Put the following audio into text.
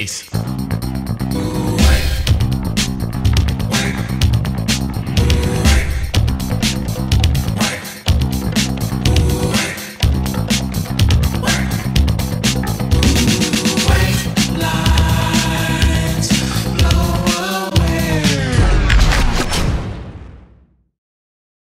Peace.